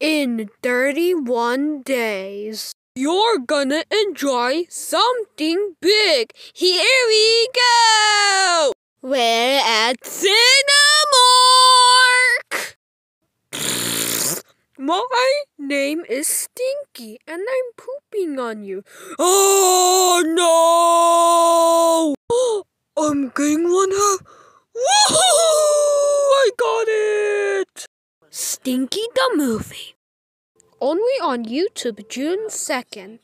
In 31 days, you're gonna enjoy something big. Here we go! We're at Cinemark! My name is Stinky and I'm pooping on you. Oh no! I'm getting one half. Stinky the Movie. Only on YouTube June 2nd.